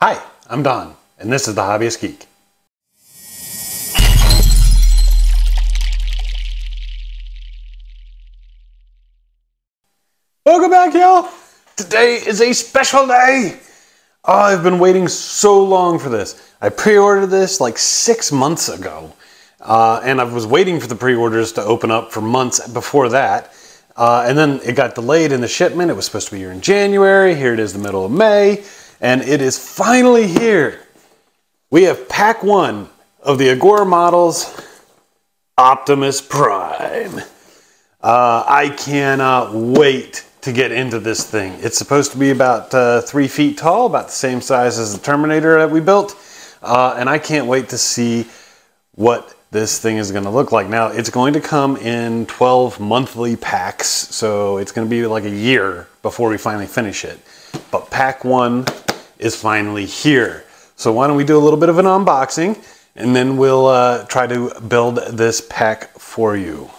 Hi, I'm Don, and this is The Hobbyist Geek. Welcome back, y'all! Today is a special day! Oh, I've been waiting so long for this. I pre-ordered this like six months ago, uh, and I was waiting for the pre-orders to open up for months before that. Uh, and then it got delayed in the shipment. It was supposed to be here in January. Here it is the middle of May and it is finally here. We have pack one of the Agora models, Optimus Prime. Uh, I cannot wait to get into this thing. It's supposed to be about uh, three feet tall, about the same size as the Terminator that we built, uh, and I can't wait to see what this thing is going to look like. Now, it's going to come in 12 monthly packs, so it's going to be like a year before we finally finish it. But pack one is finally here. So why don't we do a little bit of an unboxing and then we'll uh, try to build this pack for you.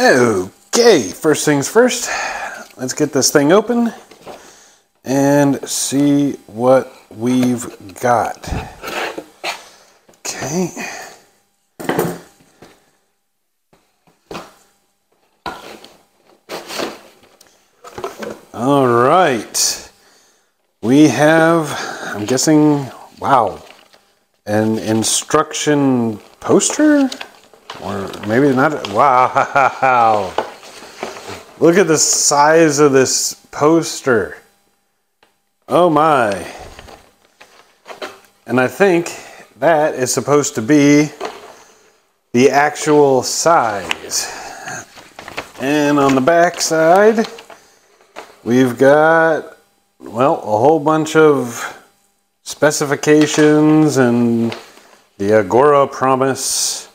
Okay, first things first, let's get this thing open and see what we've got. Okay. All right. We have, I'm guessing, wow, an instruction poster? Or maybe not, wow. Look at the size of this poster. Oh my. And I think that is supposed to be the actual size. And on the back side, we've got well, a whole bunch of specifications and the Agora promise.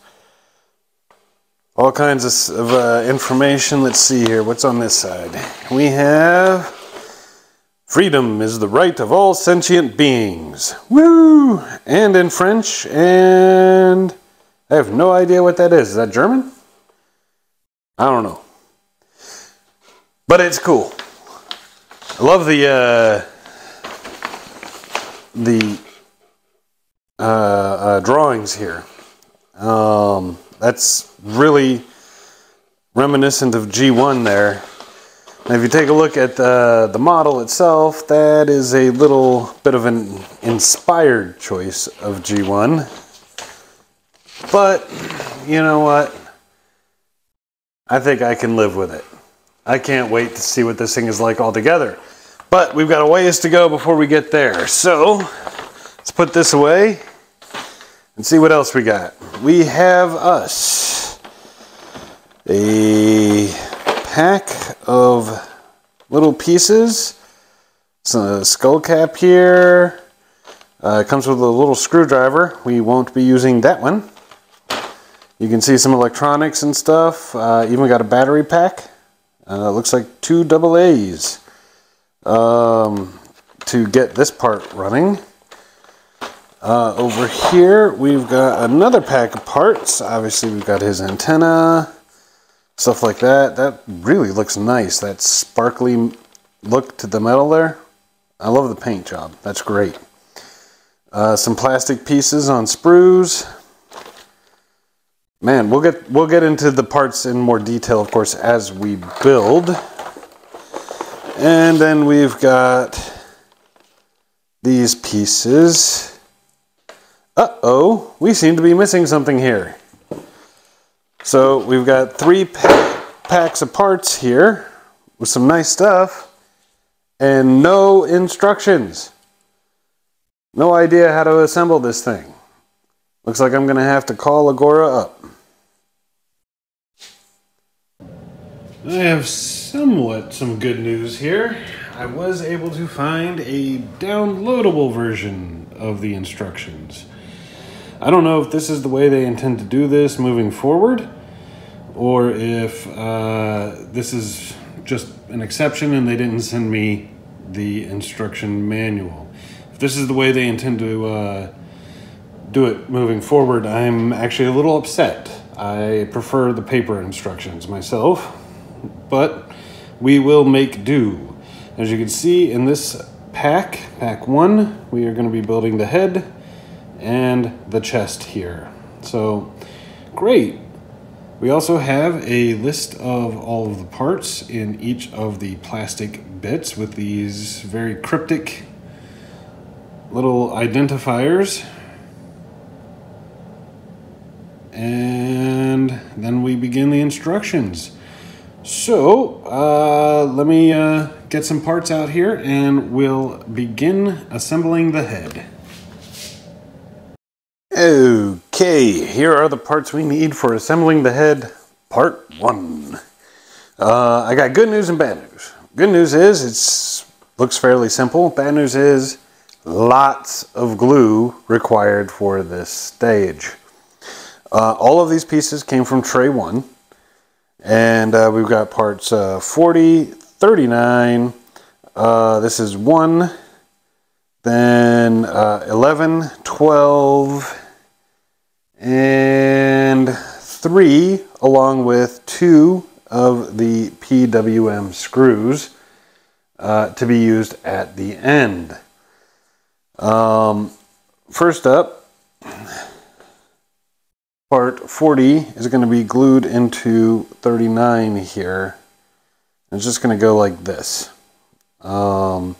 All kinds of, of uh, information. Let's see here. What's on this side? We have freedom is the right of all sentient beings. Woo! And in French, and I have no idea what that is. Is that German? I don't know. But it's cool. I love the uh, the uh, uh, drawings here. Um, that's really reminiscent of G1 there. Now, if you take a look at the, the model itself, that is a little bit of an inspired choice of G1. But, you know what? I think I can live with it. I can't wait to see what this thing is like altogether. But we've got a ways to go before we get there. So let's put this away and see what else we got. We have us a pack of little pieces. A skull cap here. Uh, it comes with a little screwdriver. We won't be using that one. You can see some electronics and stuff. Uh, even got a battery pack. Uh, looks like two double A's um, to get this part running. Uh, over here, we've got another pack of parts. Obviously, we've got his antenna, stuff like that. That really looks nice. That sparkly look to the metal there. I love the paint job. That's great. Uh, some plastic pieces on sprues. Man, we'll get we'll get into the parts in more detail, of course, as we build. And then we've got these pieces. Uh-oh, we seem to be missing something here. So we've got three packs of parts here with some nice stuff and no instructions. No idea how to assemble this thing. Looks like I'm going to have to call Agora up. I have somewhat some good news here. I was able to find a downloadable version of the instructions. I don't know if this is the way they intend to do this moving forward, or if uh, this is just an exception and they didn't send me the instruction manual. If this is the way they intend to uh, do it moving forward, I'm actually a little upset. I prefer the paper instructions myself but we will make do. As you can see in this pack, pack one, we are going to be building the head and the chest here. So, great. We also have a list of all of the parts in each of the plastic bits with these very cryptic little identifiers. And then we begin the instructions. So, uh, let me uh, get some parts out here and we'll begin assembling the head. Okay, here are the parts we need for assembling the head, part one. Uh, I got good news and bad news. Good news is it looks fairly simple. Bad news is lots of glue required for this stage. Uh, all of these pieces came from tray one. And uh, we've got parts uh, 40, 39, uh, this is 1, then uh, 11, 12, and 3, along with 2 of the PWB screws uh, to be used at the end. Um, first up, part 40 is going to be glued into 39 here. It's just going to go like this. Um,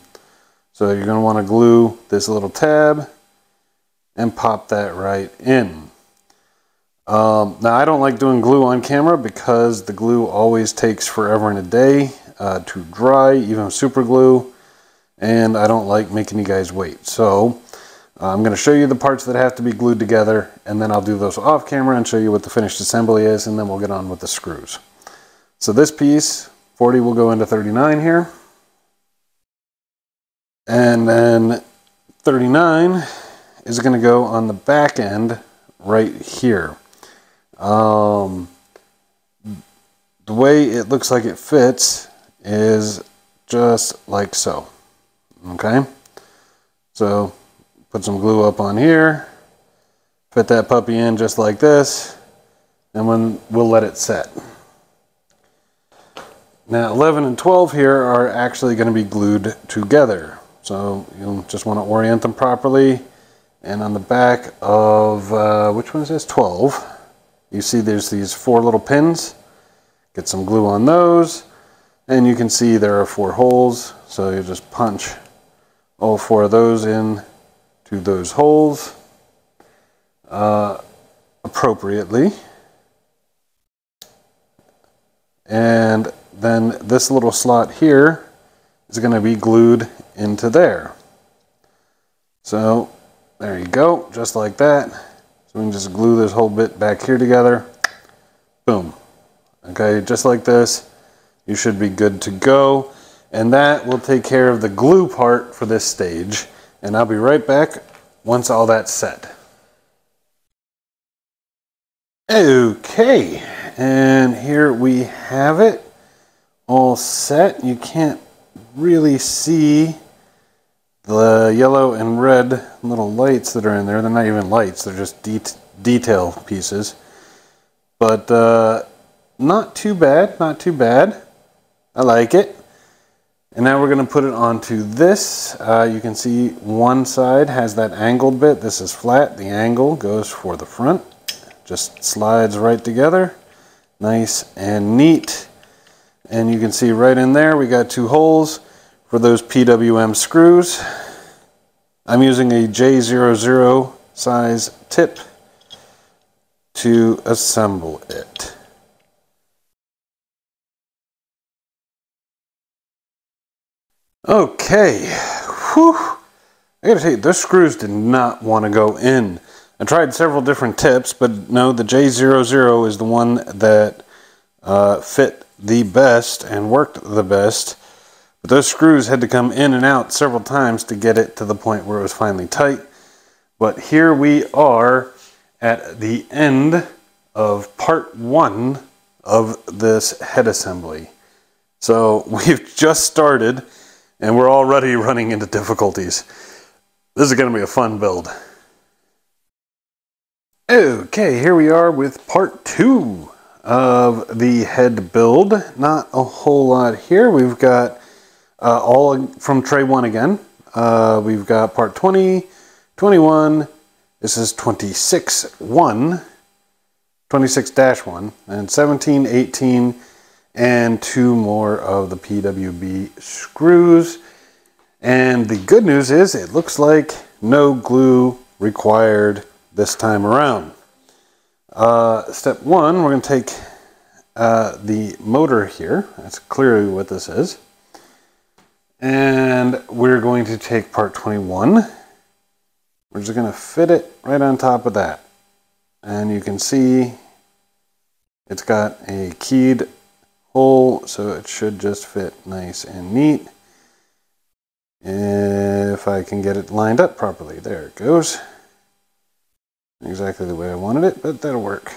so you're going to want to glue this little tab and pop that right in. Um, now I don't like doing glue on camera because the glue always takes forever and a day uh, to dry, even super glue, and I don't like making you guys wait. So uh, I'm going to show you the parts that have to be glued together and then I'll do those off camera and show you what the finished assembly is and then we'll get on with the screws. So this piece, 40 will go into 39 here. And then 39 is going to go on the back end right here. Um, the way it looks like it fits is just like so. Okay? So Put some glue up on here. Fit that puppy in just like this. And when we'll let it set. Now 11 and 12 here are actually going to be glued together. So you'll just want to orient them properly. And on the back of, uh, which one is this? 12. You see there's these four little pins. Get some glue on those. And you can see there are four holes. So you just punch all four of those in to those holes uh, appropriately. And then this little slot here is going to be glued into there. So there you go, just like that. So we can just glue this whole bit back here together. Boom. Okay, just like this, you should be good to go. And that will take care of the glue part for this stage and I'll be right back once all that's set. Okay, and here we have it all set. You can't really see the yellow and red little lights that are in there. They're not even lights, they're just de detail pieces. But uh, not too bad, not too bad. I like it. And now we're going to put it onto this. Uh, you can see one side has that angled bit. This is flat. The angle goes for the front. Just slides right together. Nice and neat. And you can see right in there we got two holes for those PWB screws. I'm using a J00 size tip to assemble it. Okay, whew. I gotta tell you, those screws did not want to go in. I tried several different tips, but no, the J00 is the one that uh, fit the best and worked the best. But those screws had to come in and out several times to get it to the point where it was finally tight. But here we are at the end of part one of this head assembly. So we've just started and we're already running into difficulties. This is going to be a fun build. Okay, here we are with part two of the head build. Not a whole lot here. We've got uh, all from tray one again. Uh, we've got part 20, 21, this is 26 1, 26 1, and 17, 18, and two more of the PWB screws. And the good news is it looks like no glue required this time around. Uh, step one, we're going to take uh, the motor here. That's clearly what this is. And we're going to take part 21. We're just going to fit it right on top of that. And you can see it's got a keyed hole, so it should just fit nice and neat. If I can get it lined up properly. There it goes. Exactly the way I wanted it, but that'll work.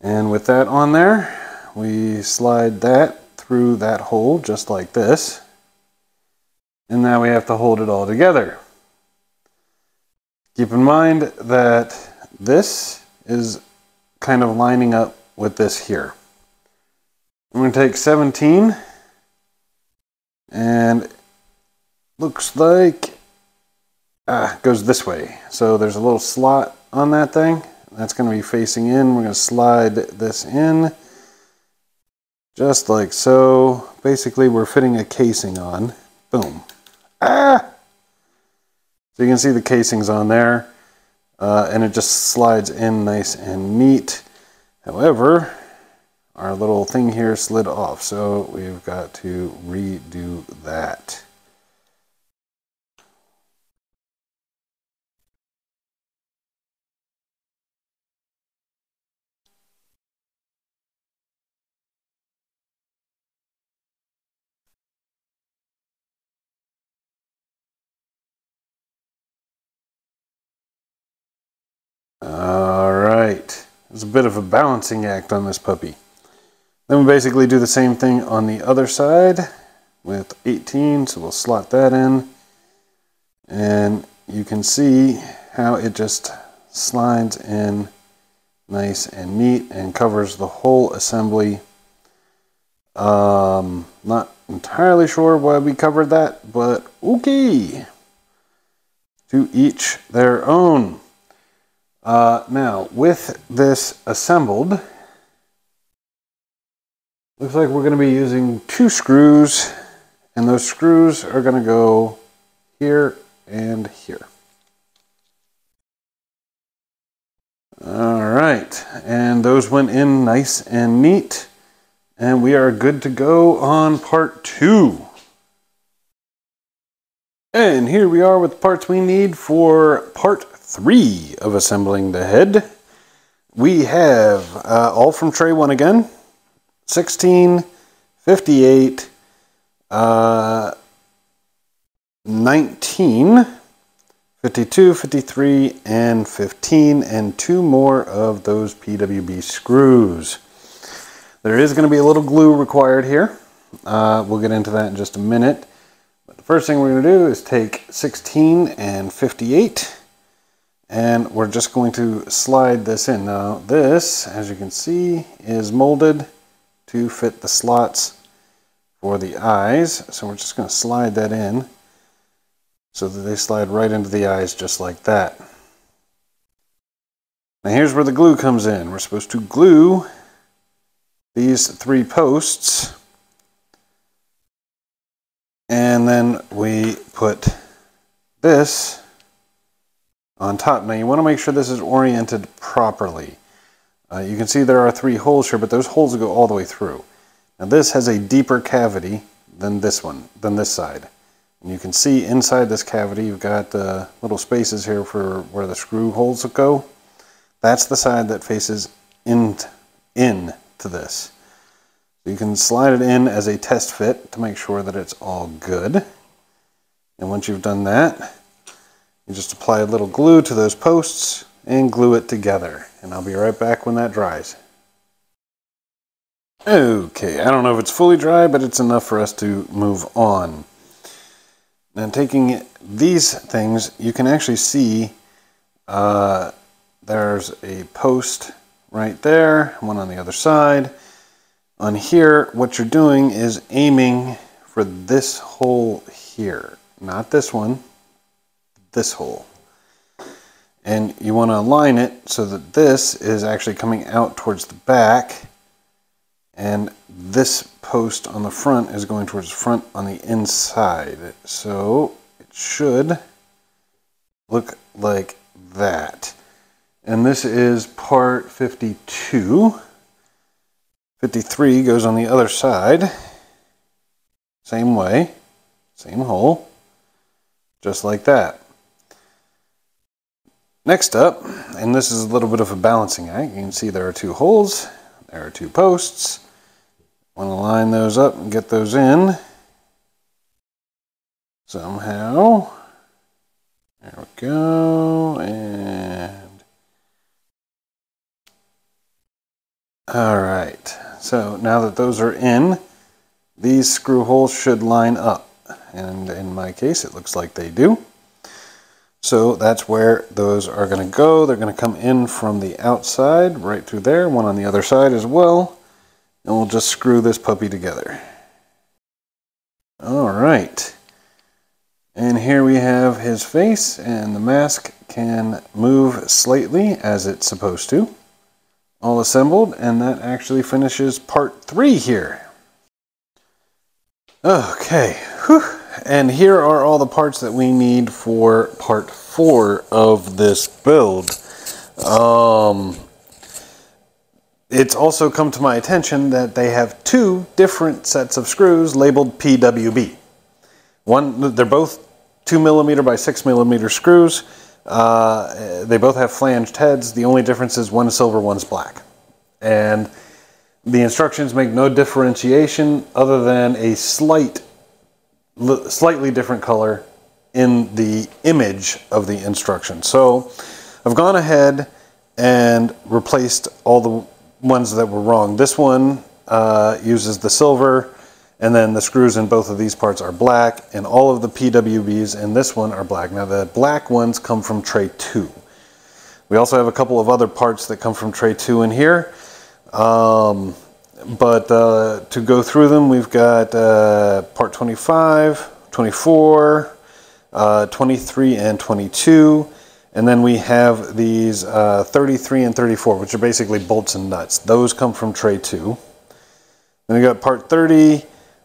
And with that on there, we slide that through that hole just like this. And now we have to hold it all together. Keep in mind that this is kind of lining up with this here. I'm going to take 17 and looks like uh, goes this way. So there's a little slot on that thing. That's going to be facing in. We're going to slide this in just like so. Basically, we're fitting a casing on. Boom. Ah! So you can see the casings on there. Uh, and it just slides in nice and neat. However, our little thing here slid off. So we've got to redo that. All right, there's a bit of a balancing act on this puppy. Then we basically do the same thing on the other side with 18, so we'll slot that in. And you can see how it just slides in nice and neat and covers the whole assembly. Um, not entirely sure why we covered that, but okay. To each their own. Uh, now, with this assembled, looks like we're going to be using two screws, and those screws are going to go here and here. All right, and those went in nice and neat, and we are good to go on part two. And here we are with the parts we need for part three of assembling the head. We have uh, all from tray one again 16, 58, uh, 19, 52, 53, and 15, and two more of those PWB screws. There is going to be a little glue required here. Uh, we'll get into that in just a minute. But the first thing we're going to do is take 16 and 58 and we're just going to slide this in. Now this, as you can see, is molded to fit the slots for the eyes. So we're just going to slide that in so that they slide right into the eyes just like that. Now here's where the glue comes in. We're supposed to glue these three posts and then we put this on top. Now you want to make sure this is oriented properly. Uh, you can see there are three holes here, but those holes go all the way through. Now this has a deeper cavity than this one, than this side. And you can see inside this cavity, you've got the little spaces here for where the screw holes go. That's the side that faces in, in to this. So you can slide it in as a test fit to make sure that it's all good. And once you've done that, you just apply a little glue to those posts and glue it together. And I'll be right back when that dries. Okay, I don't know if it's fully dry, but it's enough for us to move on. Now taking these things, you can actually see uh, there's a post right there, one on the other side. On here, what you're doing is aiming for this hole here. not this one, this hole. And you want to align it so that this is actually coming out towards the back and this post on the front is going towards the front on the inside. So it should look like that. And this is part 52. 53 goes on the other side. Same way, same hole, just like that. Next up, and this is a little bit of a balancing act, you can see there are two holes, there are two posts. Want to line those up and get those in somehow. There we go, and all right. So now that those are in, these screw holes should line up. And in my case, it looks like they do. So that's where those are going to go. They're going to come in from the outside, right through there, one on the other side as well. And we'll just screw this puppy together. All right. And here we have his face, and the mask can move slightly as it's supposed to. All assembled, and that actually finishes part three here. Okay. And here are all the parts that we need for part four of this build. Um, it's also come to my attention that they have two different sets of screws labeled PWB. One, they're both two millimeter by six millimeter screws. Uh, they both have flanged heads. The only difference is one is silver, one's black. And the instructions make no differentiation other than a slight, slightly different color in the image of the instruction. So I've gone ahead and replaced all the ones that were wrong. This one uh, uses the silver and then the screws in both of these parts are black and all of the PWBs in this one are black. Now the black ones come from tray two. We also have a couple of other parts that come from tray two in here. Um, but uh, to go through them, we've got uh, part 25, 24, uh, 23, and 22. And then we have these uh, 33 and 34, which are basically bolts and nuts. Those come from tray 2. Then we got part 30,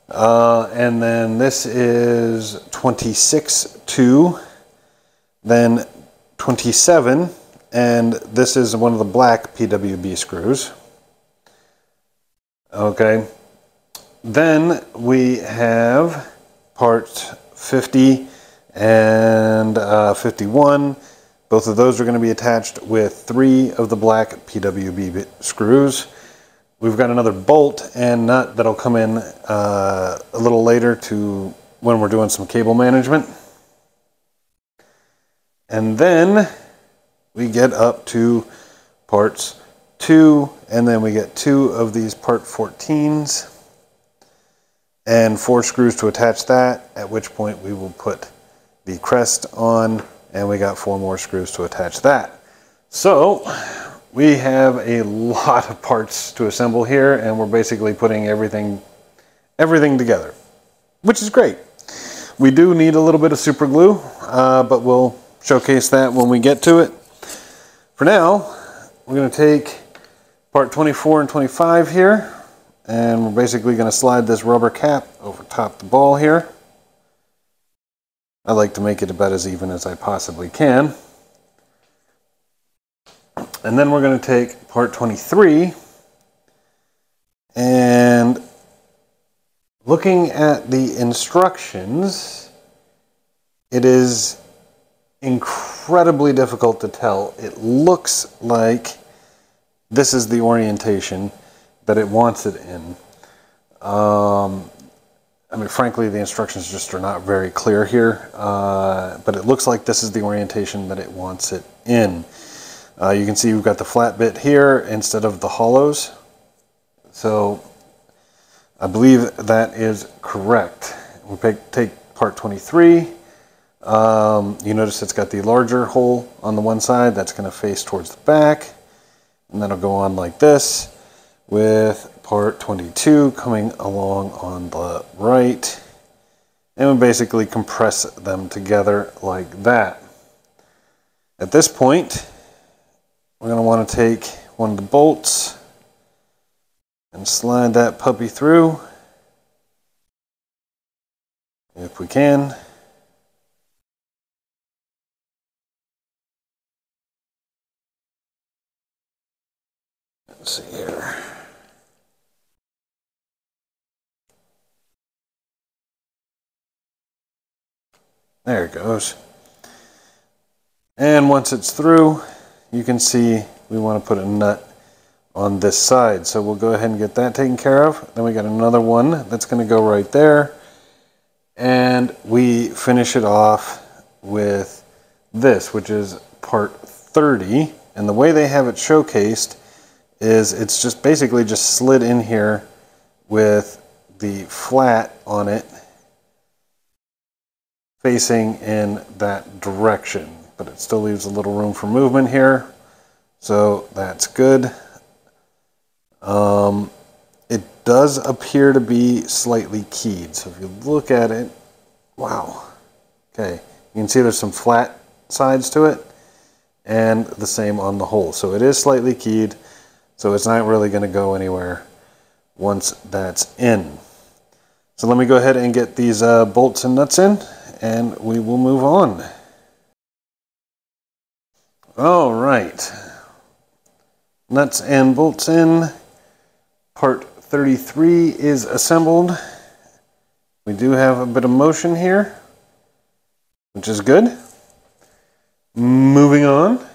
uh, and then this is 26 2. Then 27, and this is one of the black PWB screws. Okay. Then we have part 50 and uh, 51. Both of those are going to be attached with three of the black PWB screws. We've got another bolt and nut that'll come in uh, a little later to when we're doing some cable management. And then we get up to parts two, and then we get two of these part 14s and four screws to attach that, at which point we will put the crest on and we got four more screws to attach that. So we have a lot of parts to assemble here and we're basically putting everything everything together, which is great. We do need a little bit of super glue, uh, but we'll showcase that when we get to it. For now, we're going to take part 24 and 25 here. And we're basically going to slide this rubber cap over top the ball here. I like to make it about as even as I possibly can. And then we're going to take part 23 and looking at the instructions, it is incredibly difficult to tell. It looks like this is the orientation that it wants it in. Um, I mean, frankly, the instructions just are not very clear here, uh, but it looks like this is the orientation that it wants it in. Uh, you can see we've got the flat bit here instead of the hollows. So I believe that is correct. We take part 23. Um, you notice it's got the larger hole on the one side that's going to face towards the back and that'll go on like this with part 22 coming along on the right and we basically compress them together like that. At this point, we're going to want to take one of the bolts and slide that puppy through if we can. Let's see here. There it goes. And once it's through, you can see we want to put a nut on this side. So we'll go ahead and get that taken care of. Then we got another one that's going to go right there. And we finish it off with this, which is part 30. And the way they have it showcased is it's just basically just slid in here with the flat on it facing in that direction. But it still leaves a little room for movement here. So that's good. Um, it does appear to be slightly keyed. So if you look at it, wow. Okay, you can see there's some flat sides to it and the same on the hole. So it is slightly keyed, so it's not really going to go anywhere once that's in. So let me go ahead and get these uh, bolts and nuts in and we will move on. All right. Nuts and bolts in. Part 33 is assembled. We do have a bit of motion here, which is good. Moving on.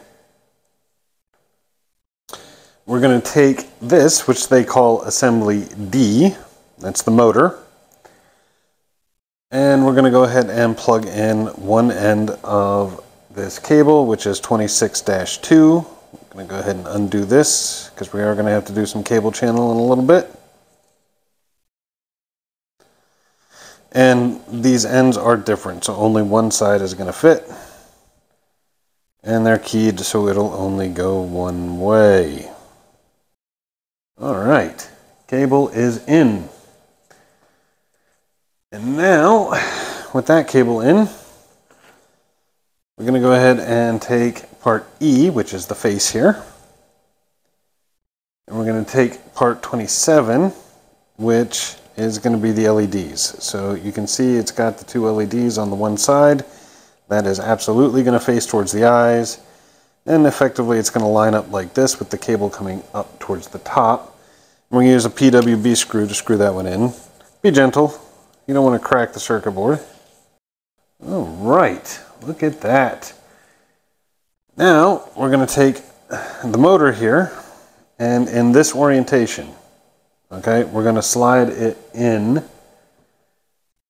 We're going to take this, which they call assembly D. That's the motor. And we're going to go ahead and plug in one end of this cable, which is 26-2. I'm going to go ahead and undo this because we are going to have to do some cable channel in a little bit. And these ends are different, so only one side is going to fit. And they're keyed so it'll only go one way. Alright, cable is in. And now, with that cable in, we're going to go ahead and take part E, which is the face here. And we're going to take part 27, which is going to be the LEDs. So you can see it's got the two LEDs on the one side. That is absolutely going to face towards the eyes. And effectively it's going to line up like this with the cable coming up towards the top. And we're going to use a PWB screw to screw that one in. Be gentle. You don't want to crack the circuit board. All right, look at that. Now we're going to take the motor here and in this orientation, okay, we're going to slide it in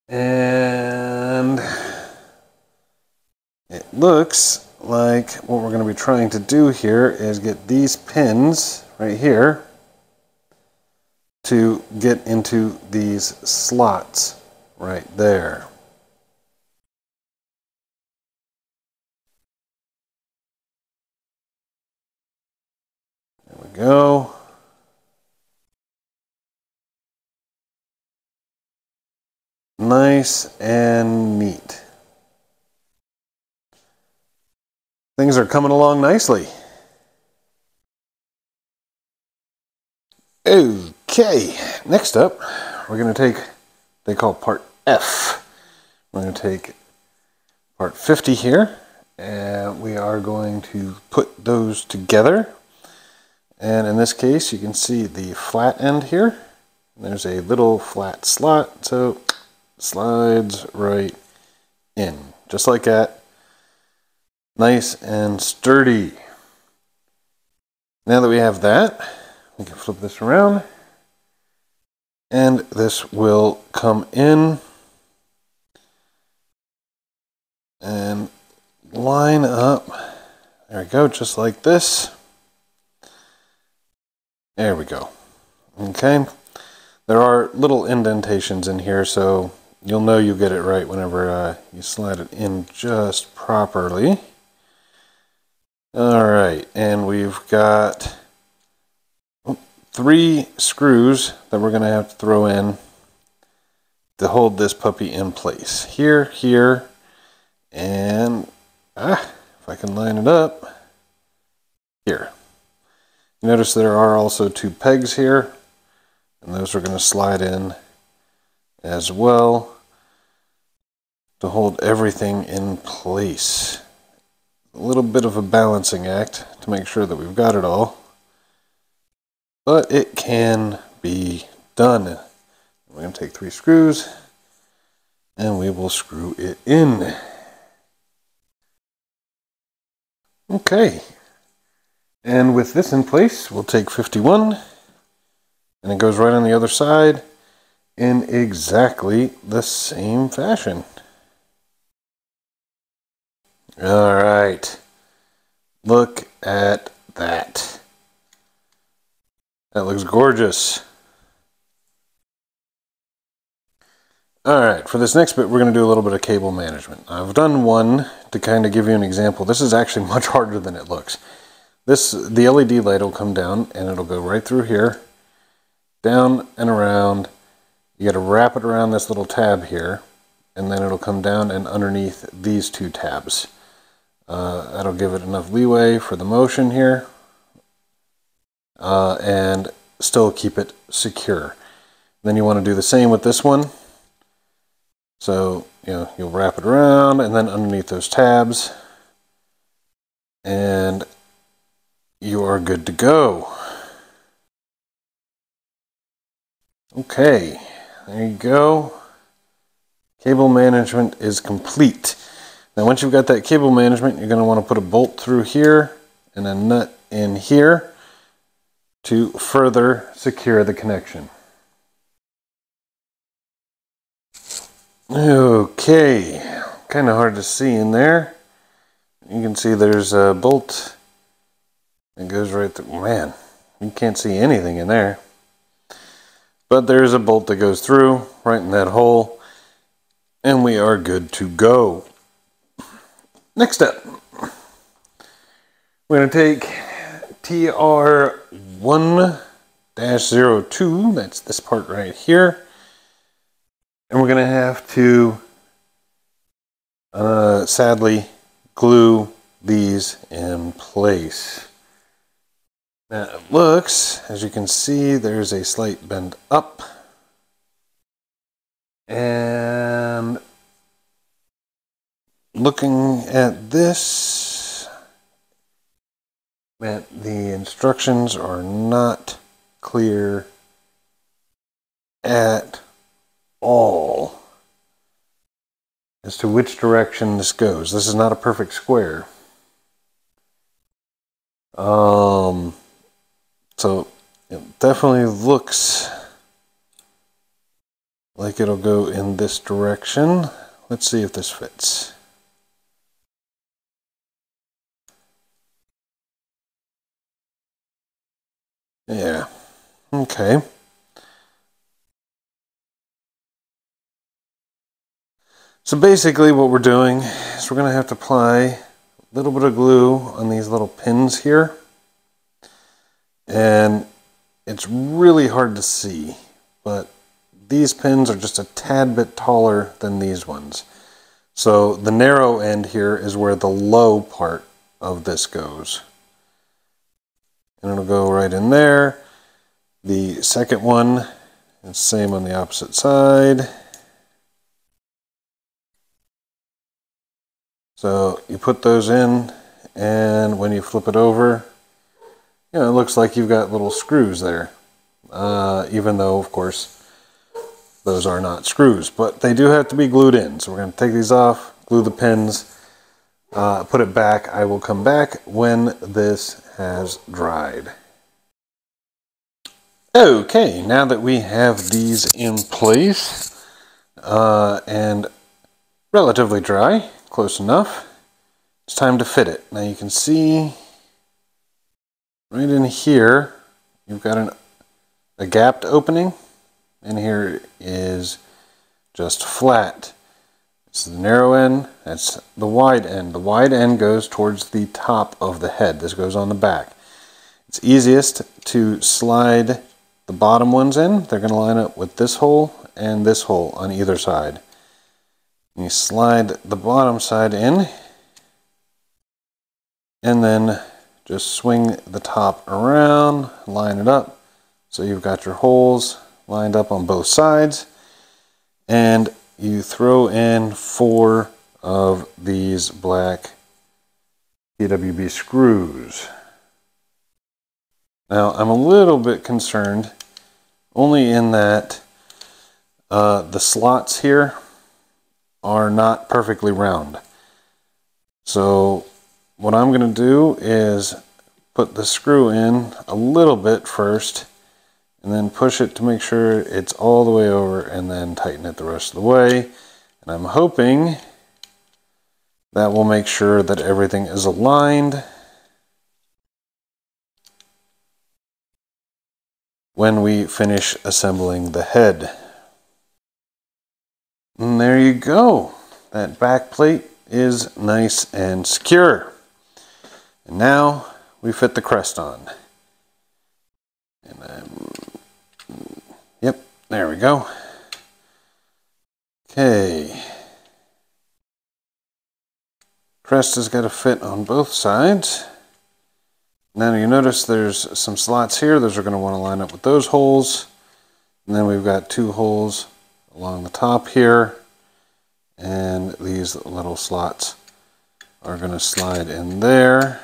and it looks like what we're going to be trying to do here is get these pins right here to get into these slots right there. There we go. Nice and neat. Things are coming along nicely. Okay, next up, we're going to take, they call part F. We're going to take part 50 here, and we are going to put those together. And in this case, you can see the flat end here. There's a little flat slot, so slides right in, just like that. Nice and sturdy. Now that we have that, we can flip this around and this will come in and line up. There we go, just like this. There we go. Okay. There are little indentations in here, so you'll know you get it right whenever uh, you slide it in just properly. All right, and we've got three screws that we're going to have to throw in to hold this puppy in place. Here, here, and ah, if I can line it up, here. Notice there are also two pegs here, and those are going to slide in as well to hold everything in place. A little bit of a balancing act to make sure that we've got it all, but it can be done. We're going to take three screws and we will screw it in. Okay, and with this in place, we'll take 51 and it goes right on the other side in exactly the same fashion. All right, look at that. That looks gorgeous. Alright, for this next bit we're going to do a little bit of cable management. I've done one to kind of give you an example. This is actually much harder than it looks. This The LED light will come down and it'll go right through here, down and around. You got to wrap it around this little tab here and then it'll come down and underneath these two tabs. Uh, that'll give it enough leeway for the motion here uh, and still keep it secure. Then you want to do the same with this one. So, you know, you'll wrap it around and then underneath those tabs and you are good to go. Okay, there you go. Cable management is complete. Now once you've got that cable management, you're going to want to put a bolt through here and a nut in here to further secure the connection. Okay, kind of hard to see in there. You can see there's a bolt that goes right through. Man, you can't see anything in there. But there's a bolt that goes through right in that hole. And we are good to go. Next step. We're going to take TR1-02, that's this part right here and we're going to have to, uh, sadly, glue these in place. Now it looks, as you can see, there's a slight bend up. And looking at this, man, the instructions are not clear at all as to which direction this goes. This is not a perfect square. Um, so it definitely looks like it'll go in this direction. Let's see if this fits. Yeah. Okay. So basically what we're doing is we're going to have to apply a little bit of glue on these little pins here. And it's really hard to see, but these pins are just a tad bit taller than these ones. So the narrow end here is where the low part of this goes. And it'll go right in there. The second one, is same on the opposite side. So you put those in and when you flip it over, you know, it looks like you've got little screws there. Uh, even though, of course, those are not screws, but they do have to be glued in. So we're going to take these off, glue the pins, uh, put it back. I will come back when this has dried. Okay, now that we have these in place uh, and relatively dry, close enough. It's time to fit it. Now you can see right in here, you've got an, a gapped opening, and here is just flat. Is the narrow end, that's the wide end. The wide end goes towards the top of the head. This goes on the back. It's easiest to slide the bottom ones in. They're going to line up with this hole and this hole on either side. You slide the bottom side in and then just swing the top around, line it up. So you've got your holes lined up on both sides and you throw in four of these black PWB screws. Now I'm a little bit concerned only in that uh, the slots here are not perfectly round. So what I'm going to do is put the screw in a little bit first and then push it to make sure it's all the way over and then tighten it the rest of the way. And I'm hoping that will make sure that everything is aligned when we finish assembling the head. And there you go. That back plate is nice and secure. And now we fit the crest on. And um, yep, there we go. Okay. Crest has got to fit on both sides. Now you notice there's some slots here. Those are going to want to line up with those holes. And then we've got two holes along the top here. And these little slots are going to slide in there.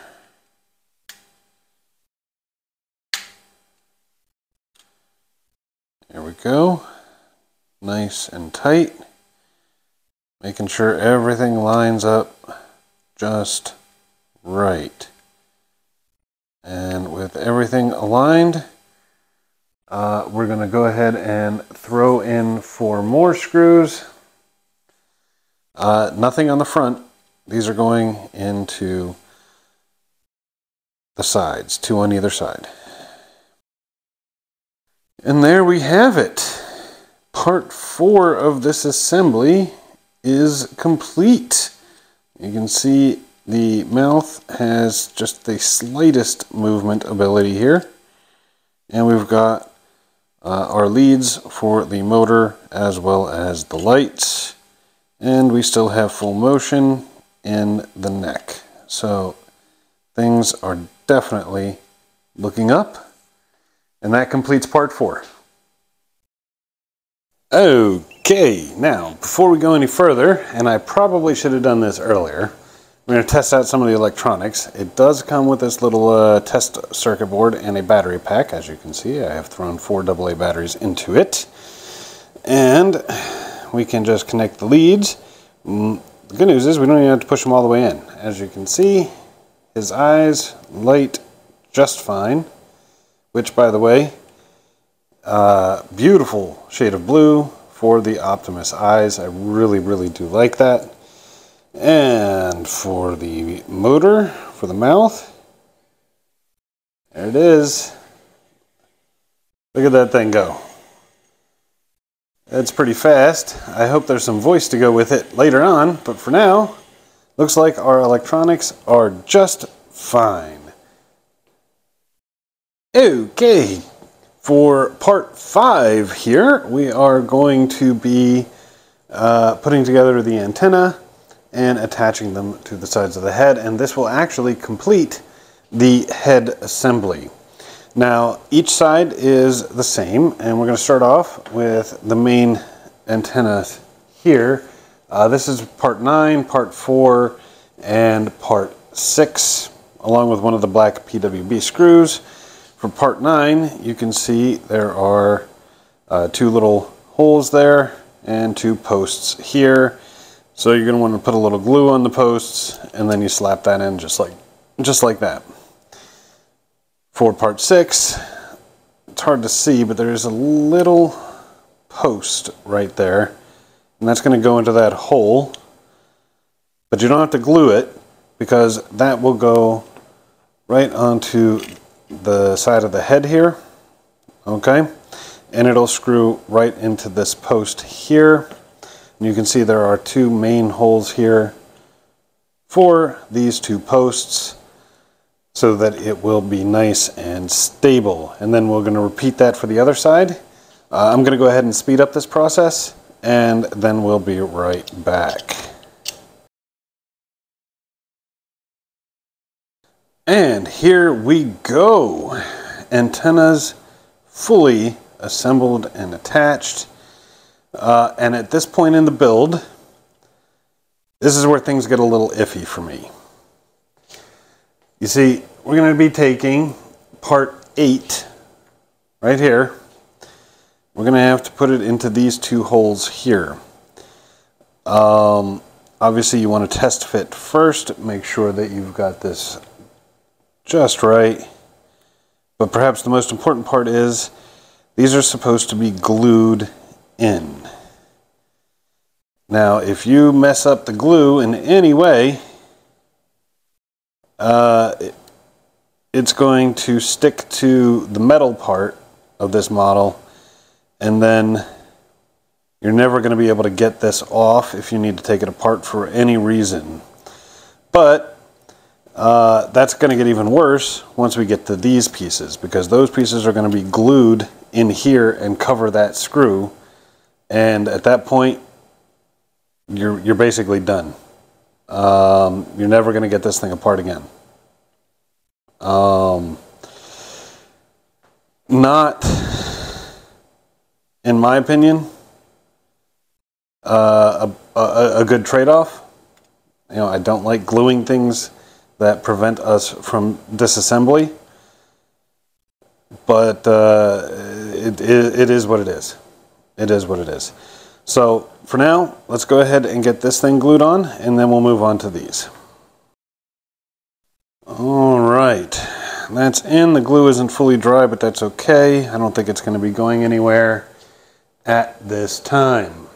There we go. Nice and tight. Making sure everything lines up just right. And with everything aligned, uh, we're going to go ahead and throw in four more screws. Uh, nothing on the front. These are going into the sides, two on either side. And there we have it. Part four of this assembly is complete. You can see the mouth has just the slightest movement ability here. And we've got uh, our leads for the motor as well as the lights. And we still have full motion in the neck. So things are definitely looking up. And that completes part four. Okay, now before we go any further, and I probably should have done this earlier, we're going to test out some of the electronics. It does come with this little uh, test circuit board and a battery pack. As you can see, I have thrown four AA batteries into it. And we can just connect the leads. Mm, the good news is we don't even have to push them all the way in. As you can see, his eyes light just fine which by the way, uh, beautiful shade of blue for the Optimus eyes. I really, really do like that. And for the motor, for the mouth, there it is. Look at that thing go. It's pretty fast. I hope there's some voice to go with it later on, but for now, looks like our electronics are just fine. Okay, for part five here, we are going to be uh, putting together the antenna and attaching them to the sides of the head, and this will actually complete the head assembly. Now, each side is the same, and we're going to start off with the main antenna here. Uh, this is part 9, part 4, and part 6, along with one of the black PWB screws. For part 9, you can see there are uh, two little holes there and two posts here. So you're going to want to put a little glue on the posts and then you slap that in just like, just like that. For part 6, it's hard to see, but there's a little post right there. And that's going to go into that hole. But you don't have to glue it because that will go right onto the side of the head here, okay? And it'll screw right into this post here. And you can see there are two main holes here for these two posts so that it will be nice and stable. And then we're going to repeat that for the other side. Uh, I'm going to go ahead and speed up this process and then we'll be right back. And here we go. Antennas fully assembled and attached. Uh, and at this point in the build, this is where things get a little iffy for me. You see, we're going to be taking part 8 right here. We're going to have to put it into these two holes here. Um, obviously, you want to test fit first. Make sure that you've got this just right. But perhaps the most important part is these are supposed to be glued in. Now, if you mess up the glue in any way, uh, it's going to stick to the metal part of this model and then you're never going to be able to get this off if you need to take it apart for any reason. But uh, that's going to get even worse once we get to these pieces because those pieces are going to be glued in here and cover that screw. And at that point, you're, you're basically done. Um, you're never going to get this thing apart again. Um, not, in my opinion, uh, a, a, a good trade-off. You know, I don't like gluing things that prevent us from disassembly. But uh, it, it, it is what it is. It is what it is. So for now, let's go ahead and get this thing glued on and then we'll move on to these. All right, that's in. The glue isn't fully dry, but that's okay. I don't think it's gonna be going anywhere at this time.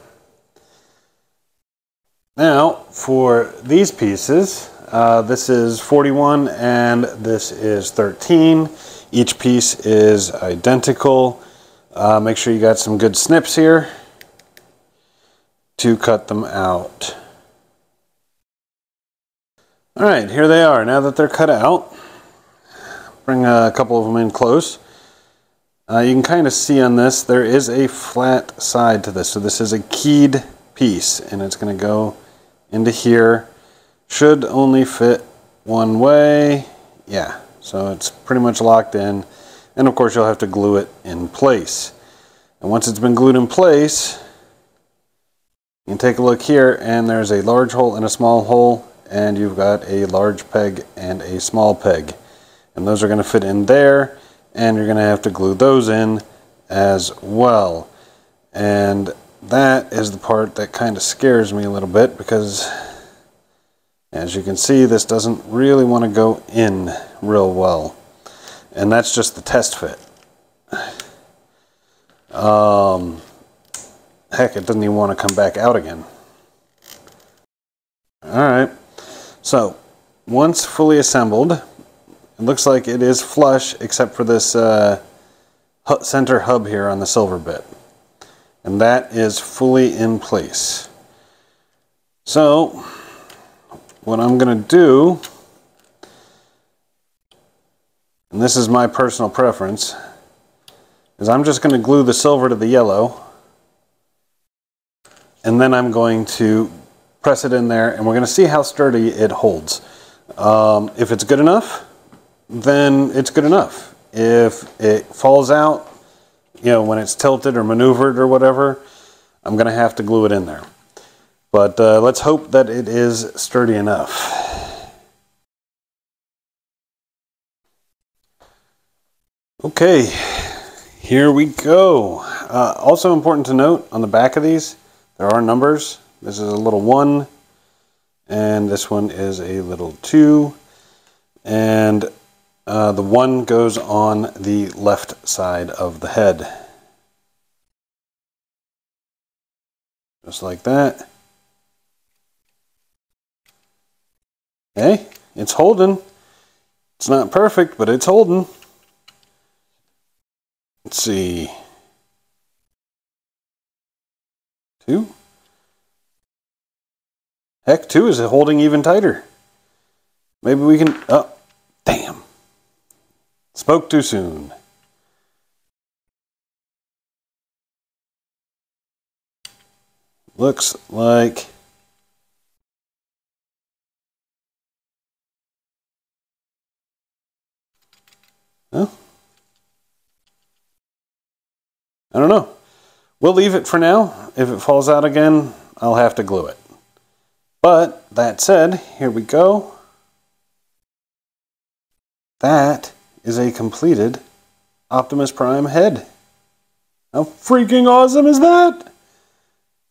Now, for these pieces, uh, this is 41 and this is 13. Each piece is identical. Uh, make sure you got some good snips here to cut them out. All right, here they are. Now that they're cut out, bring a couple of them in close. Uh, you can kind of see on this, there is a flat side to this. So this is a keyed piece and it's going to go into here should only fit one way. Yeah, so it's pretty much locked in. And of course you'll have to glue it in place. And once it's been glued in place, you can take a look here and there's a large hole and a small hole and you've got a large peg and a small peg. And those are going to fit in there and you're going to have to glue those in as well. And that is the part that kind of scares me a little bit because as you can see, this doesn't really want to go in real well. And that's just the test fit. Um, heck, it doesn't even want to come back out again. Alright, so once fully assembled, it looks like it is flush except for this uh, center hub here on the silver bit. And that is fully in place. So, what I'm going to do, and this is my personal preference, is I'm just going to glue the silver to the yellow, and then I'm going to press it in there, and we're going to see how sturdy it holds. Um, if it's good enough, then it's good enough. If it falls out, you know, when it's tilted or maneuvered or whatever, I'm going to have to glue it in there. But uh, let's hope that it is sturdy enough. Okay, here we go. Uh, also important to note on the back of these, there are numbers. This is a little one, and this one is a little two, and uh, the one goes on the left side of the head. Just like that. Hey, it's holding. It's not perfect, but it's holding. Let's see. Two. Heck, two is holding even tighter. Maybe we can... Oh, damn. Spoke too soon. Looks like... Huh? I don't know. We'll leave it for now. If it falls out again, I'll have to glue it. But that said, here we go. That is a completed Optimus Prime head. How freaking awesome is that?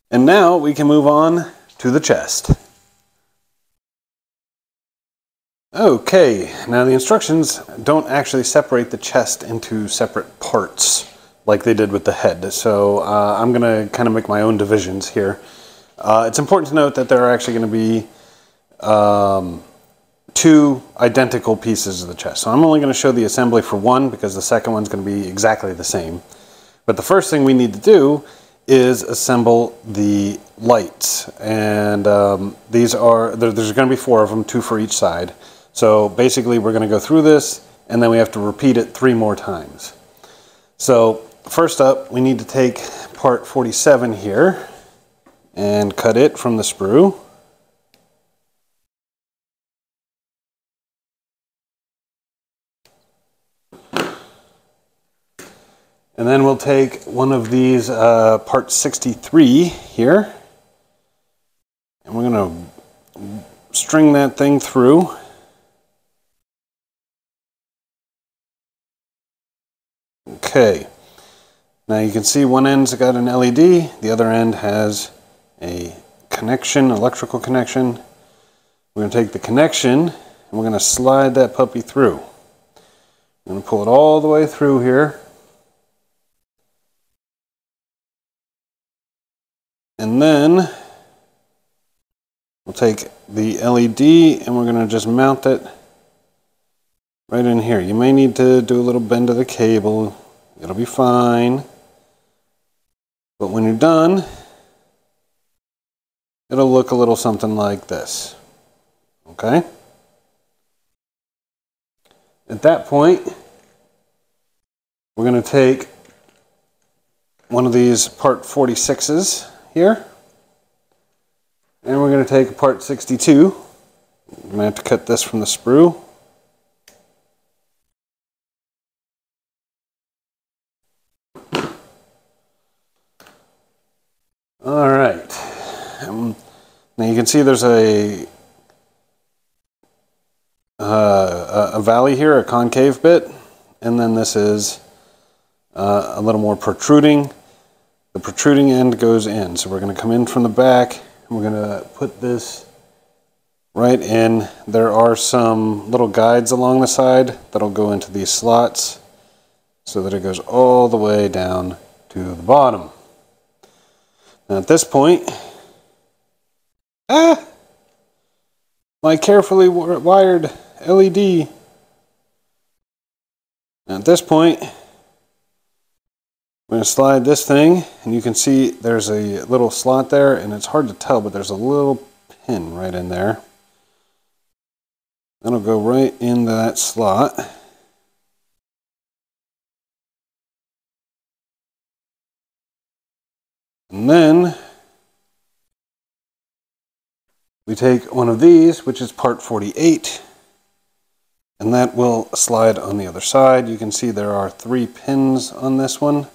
And now we can move on to the chest. Okay, now the instructions don't actually separate the chest into separate parts like they did with the head. So uh, I'm going to kind of make my own divisions here. Uh, it's important to note that there are actually going to be um, two identical pieces of the chest. So I'm only going to show the assembly for one because the second one's going to be exactly the same. But the first thing we need to do is assemble the lights. And um, these are, there, there's going to be four of them, two for each side. So basically we're going to go through this and then we have to repeat it three more times. So first up, we need to take part 47 here and cut it from the sprue. And then we'll take one of these uh, part 63 here and we're going to string that thing through. Okay. Now you can see one end's got an LED, the other end has a connection, electrical connection. We're going to take the connection and we're going to slide that puppy through. I'm going to pull it all the way through here. And then we'll take the LED and we're going to just mount it right in here. You may need to do a little bend of the cable. It'll be fine. But when you're done, it'll look a little something like this. Okay? At that point, we're going to take one of these part 46s here, and we're going to take a part 62. I'm going to have to cut this from the sprue. All right. Um, now you can see there's a, uh, a valley here, a concave bit, and then this is uh, a little more protruding. The protruding end goes in, so we're going to come in from the back, and we're going to put this right in. There are some little guides along the side that'll go into these slots so that it goes all the way down to the bottom. Now at this point, ah, my carefully wired LED. Now at this point, I'm going to slide this thing, and you can see there's a little slot there, and it's hard to tell, but there's a little pin right in there. That'll go right into that slot. And then we take one of these, which is part 48, and that will slide on the other side. You can see there are three pins on this one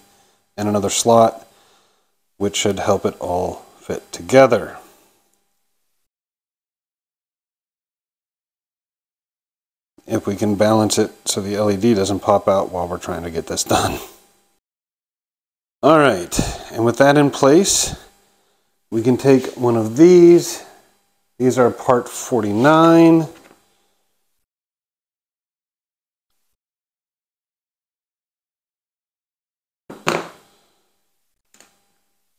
and another slot, which should help it all fit together. If we can balance it so the LED doesn't pop out while we're trying to get this done. All right, and with that in place, we can take one of these. These are part 49.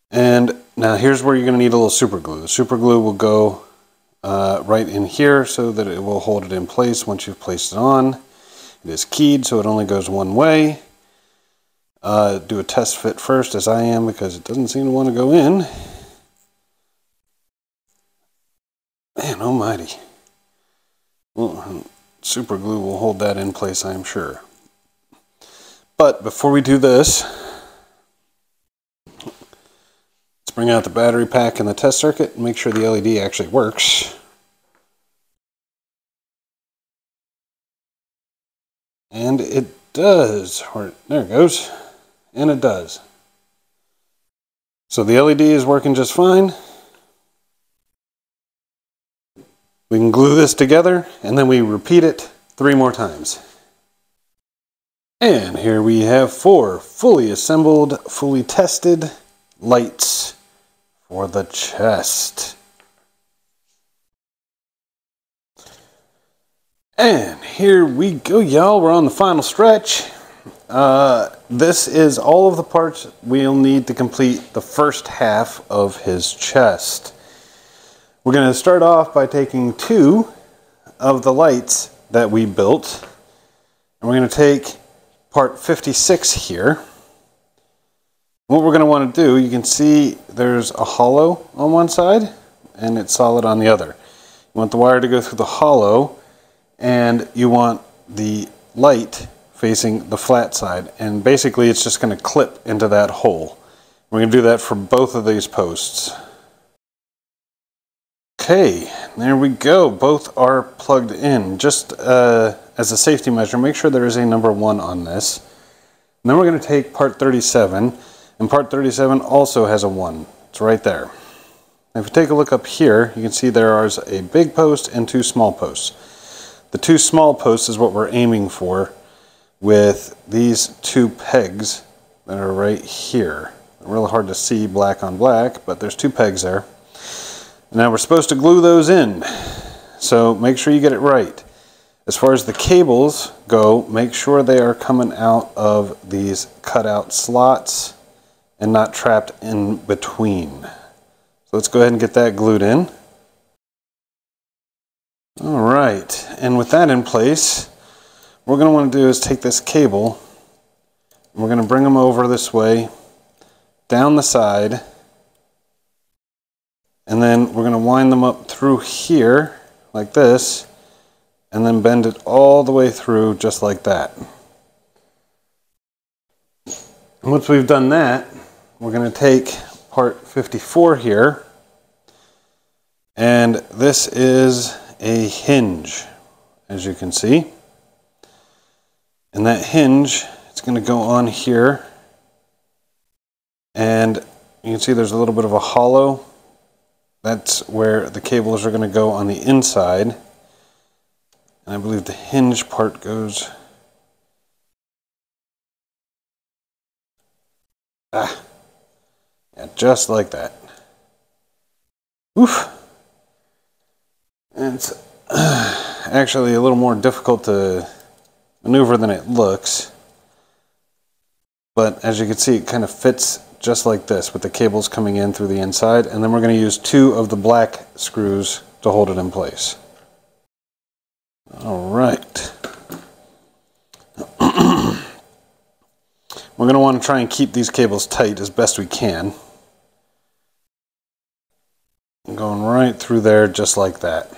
And now here's where you're going to need a little super glue. The super glue will go uh, right in here so that it will hold it in place once you've placed it on. It is keyed so it only goes one way uh, do a test fit first as I am because it doesn't seem to want to go in. Man almighty. Well, super glue will hold that in place, I'm sure. But before we do this, it's bring out the battery pack and the test circuit and make sure the LED actually works. And it does. There it goes. And it does. So the LED is working just fine. We can glue this together and then we repeat it three more times. And here we have four fully assembled, fully tested lights for the chest. And here we go, y'all. We're on the final stretch. Uh, this is all of the parts we'll need to complete the first half of his chest. We're going to start off by taking two of the lights that we built. And we're going to take part 56 here. What we're going to want to do, you can see there's a hollow on one side and it's solid on the other. You want the wire to go through the hollow and you want the light facing the flat side and basically it's just going to clip into that hole. We're going to do that for both of these posts. Okay, there we go. Both are plugged in. Just uh, as a safety measure, make sure there is a number one on this. And then we're going to take part 37, and part 37 also has a one. It's right there. If you take a look up here, you can see there is a big post and two small posts. The two small posts is what we're aiming for with these two pegs that are right here. Really hard to see black on black, but there's two pegs there. Now we're supposed to glue those in, so make sure you get it right. As far as the cables go, make sure they are coming out of these cutout slots and not trapped in between. So let's go ahead and get that glued in. All right, and with that in place, what we're going to want to do is take this cable, and we're going to bring them over this way, down the side, and then we're going to wind them up through here like this and then bend it all the way through just like that. Once we've done that, we're going to take part 54 here and this is a hinge as you can see. And that hinge, it's going to go on here and you can see there's a little bit of a hollow that's where the cables are going to go on the inside. And I believe the hinge part goes... Ah. Yeah, just like that. Oof. It's uh, actually a little more difficult to maneuver than it looks. But as you can see, it kind of fits just like this with the cables coming in through the inside and then we're going to use two of the black screws to hold it in place. Alright. we're going to want to try and keep these cables tight as best we can. Going right through there just like that.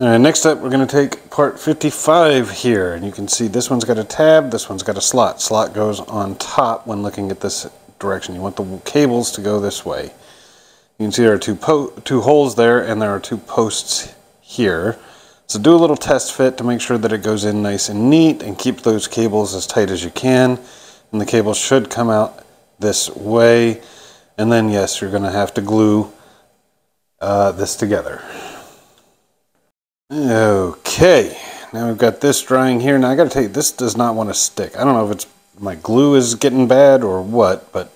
All right, next up we're going to take part 55 here, and you can see this one's got a tab, this one's got a slot. Slot goes on top when looking at this direction. You want the cables to go this way. You can see there are two, two holes there, and there are two posts here. So do a little test fit to make sure that it goes in nice and neat, and keep those cables as tight as you can. And the cable should come out this way. And then yes, you're going to have to glue uh, this together. Okay, now we've got this drying here. Now I gotta tell you, this does not want to stick. I don't know if it's my glue is getting bad or what, but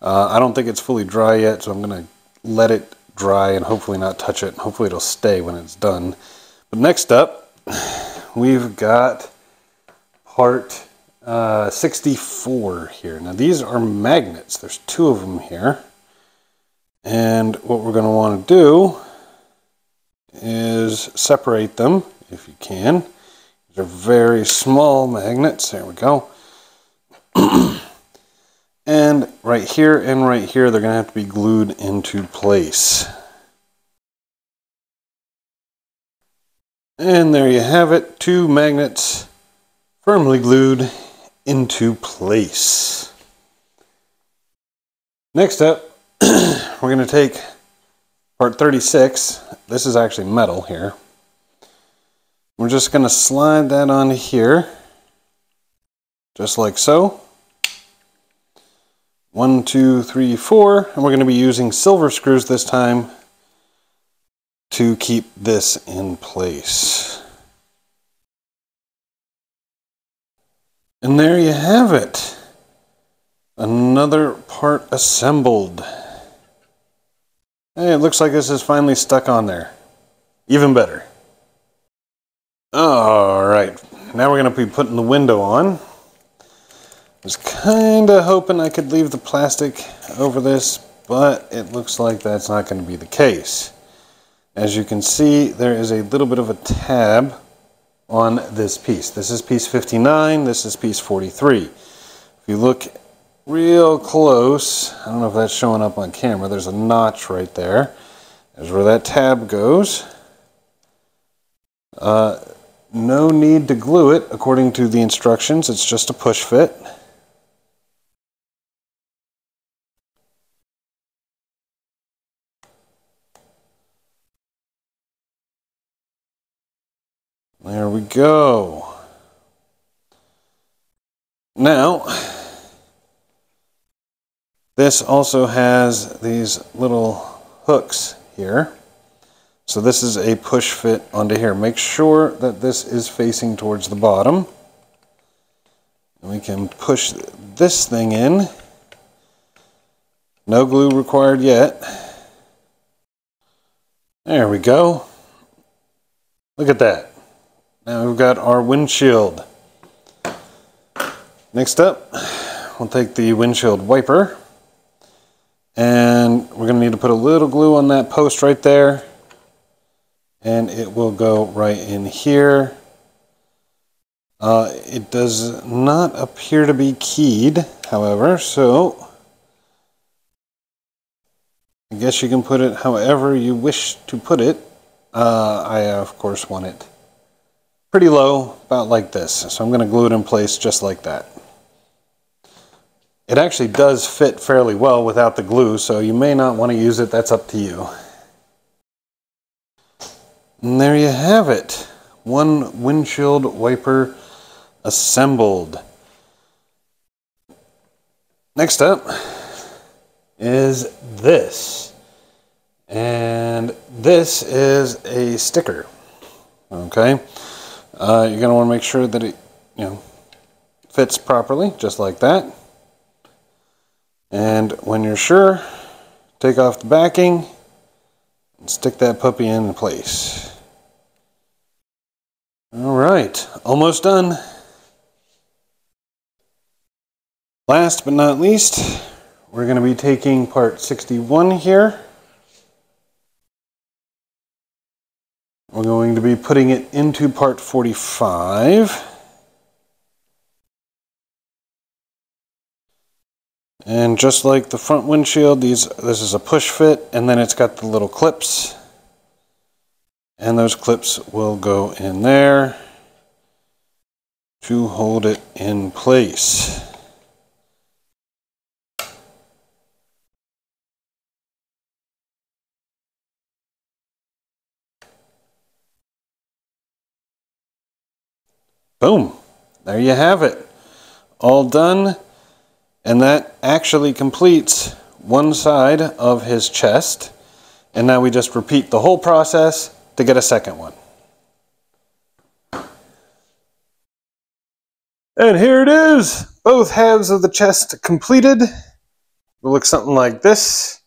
uh, I don't think it's fully dry yet, so I'm gonna let it dry and hopefully not touch it. Hopefully it'll stay when it's done. But next up, we've got part uh, 64 here. Now these are magnets. There's two of them here. And what we're want to do is separate them if you can. They're very small magnets. There we go. and right here and right here, they're going to have to be glued into place. And there you have it, two magnets firmly glued into place. Next up, we're going to take part 36. This is actually metal here. We're just going to slide that on here, just like so. One, two, three, four, and we're going to be using silver screws this time to keep this in place. And there you have it. Another part assembled. Hey, it looks like this is finally stuck on there. Even better. All right, now we're gonna be putting the window on. I Was kinda hoping I could leave the plastic over this, but it looks like that's not gonna be the case. As you can see, there is a little bit of a tab on this piece. This is piece 59, this is piece 43. If you look real close, I don't know if that's showing up on camera, there's a notch right there. There's where that tab goes. Uh, no need to glue it according to the instructions, it's just a push fit. There we go. Now, this also has these little hooks here. So this is a push fit onto here. Make sure that this is facing towards the bottom. And we can push this thing in. No glue required yet. There we go. Look at that. Now we've got our windshield. Next up, we'll take the windshield wiper and we're going to need to put a little glue on that post right there and it will go right in here. Uh, it does not appear to be keyed, however, so I guess you can put it however you wish to put it. Uh, I, of course, want it pretty low, about like this. So I'm going to glue it in place just like that. It actually does fit fairly well without the glue, so you may not want to use it. That's up to you. And there you have it. One windshield wiper assembled. Next up is this. And this is a sticker. Okay. Uh, you're going to want to make sure that it, you know, fits properly, just like that. And when you're sure, take off the backing and stick that puppy in place. All right, almost done. Last but not least, we're going to be taking part 61 here. We're going to be putting it into part 45. And just like the front windshield, these this is a push fit, and then it's got the little clips. And those clips will go in there to hold it in place. Boom. There you have it. All done. And that actually completes one side of his chest. And now we just repeat the whole process to get a second one. And here it is. Both halves of the chest completed. It will look something like this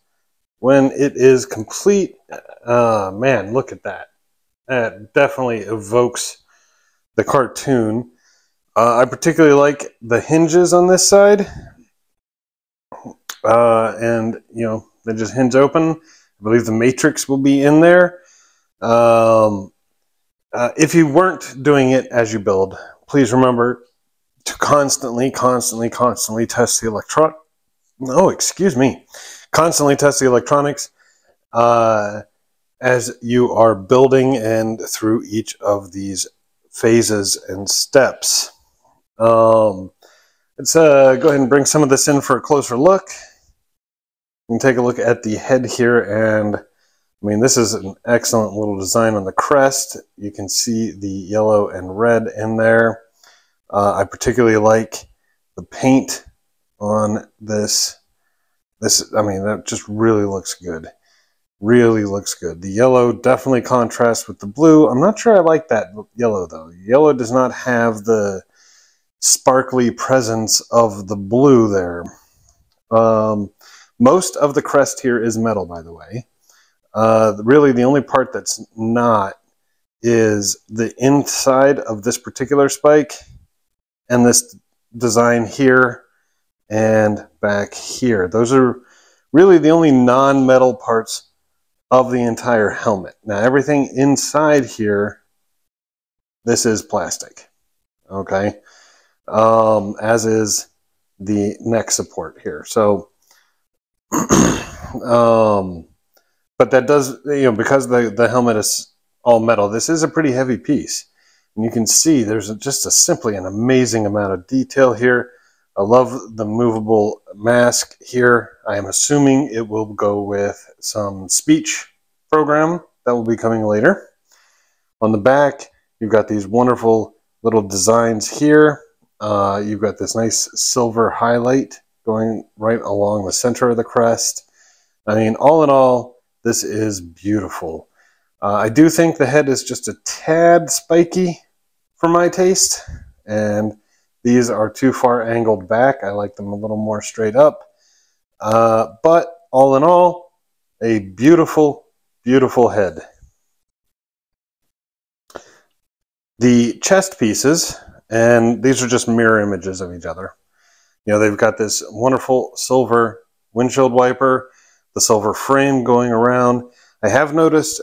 when it is complete. Uh, man, look at that. That definitely evokes the cartoon. Uh, I particularly like the hinges on this side. Uh, and, you know, they just hinge open. I believe the matrix will be in there. Um, uh, if you weren't doing it as you build, please remember to constantly, constantly, constantly test the electron. No, excuse me. Constantly test the electronics uh, as you are building and through each of these phases and steps. Um, Let's uh, go ahead and bring some of this in for a closer look. You can take a look at the head here and I mean, this is an excellent little design on the crest. You can see the yellow and red in there. Uh, I particularly like the paint on this. This, I mean, that just really looks good. Really looks good. The yellow definitely contrasts with the blue. I'm not sure I like that yellow though. Yellow does not have the sparkly presence of the blue there. Um, most of the crest here is metal, by the way. Uh, really, the only part that's not is the inside of this particular spike and this design here and back here. Those are really the only non-metal parts of the entire helmet. Now, everything inside here, this is plastic, okay? Um, as is the neck support here. So, um, but that does, you know, because the, the helmet is all metal, this is a pretty heavy piece. And you can see there's just a simply an amazing amount of detail here. I love the movable mask here. I am assuming it will go with some speech program that will be coming later. On the back, you've got these wonderful little designs here. Uh, you've got this nice silver highlight going right along the center of the crest. I mean, all in all, this is beautiful. Uh, I do think the head is just a tad spiky for my taste, and these are too far angled back. I like them a little more straight up. Uh, but all in all, a beautiful, beautiful head. The chest pieces, and these are just mirror images of each other. You know, they've got this wonderful silver windshield wiper the silver frame going around. I have noticed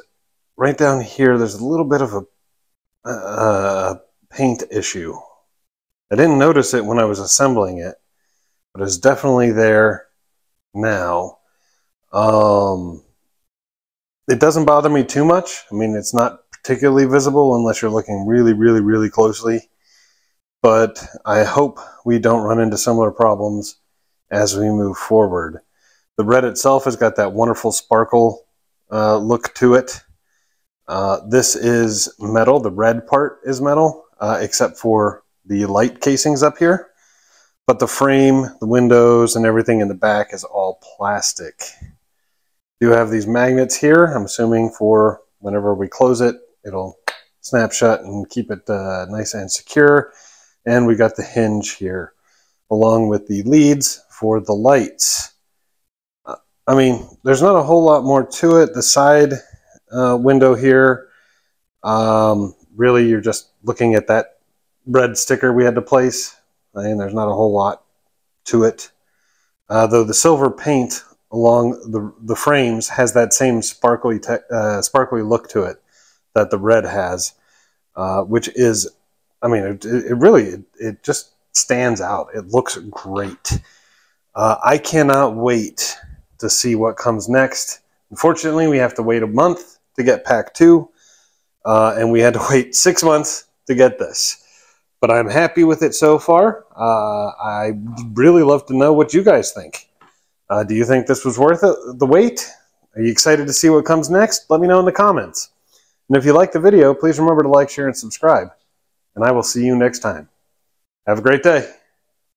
right down here there's a little bit of a uh, paint issue. I didn't notice it when I was assembling it, but it's definitely there now. Um, it doesn't bother me too much. I mean, it's not particularly visible unless you're looking really, really, really closely. But I hope we don't run into similar problems as we move forward. The red itself has got that wonderful sparkle uh, look to it. Uh, this is metal. The red part is metal, uh, except for the light casings up here. But the frame, the windows, and everything in the back is all plastic. Do have these magnets here. I'm assuming for whenever we close it, it'll snap shut and keep it uh, nice and secure. And we got the hinge here, along with the leads for the lights. I mean, there's not a whole lot more to it. The side uh, window here, um, really you're just looking at that red sticker we had to place. And there's not a whole lot to it. Uh, though the silver paint along the, the frames has that same sparkly, uh, sparkly look to it that the red has, uh, which is, I mean, it, it really, it, it, just stands out. It looks great. Uh, I cannot wait to see what comes next. Unfortunately, we have to wait a month to get pack two, uh, and we had to wait six months to get this. But I'm happy with it so far. Uh, I really love to know what you guys think. Uh, do you think this was worth it, the wait? Are you excited to see what comes next? Let me know in the comments. And if you like the video, please remember to like, share, and subscribe. And I will see you next time. Have a great day.